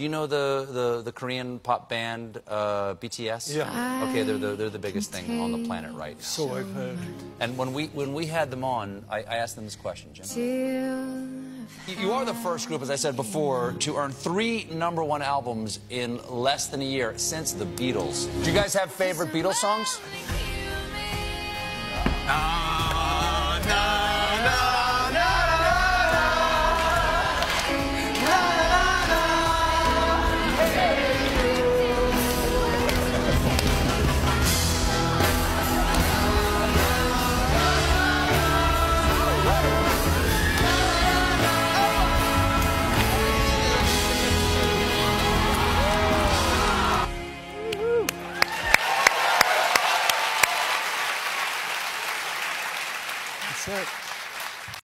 Do you know the, the, the Korean pop band uh, BTS? Yeah. Okay, they're the, they're the biggest thing on the planet right now. So I've heard. And when we when we had them on, I, I asked them this question, Jim. You you are the first group, as I said before, to earn three number one albums in less than a year since the Beatles. Do you guys have favorite Beatles songs? Ah, That's it.